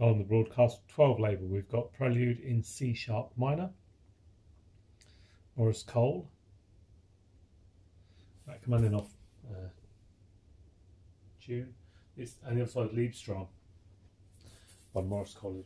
On the broadcast. 12 label, we've got Prelude in C sharp minor, Maurice Cole, Rachmaninoff uh, tune. It's, and side, Liebestraum by Maurice Cole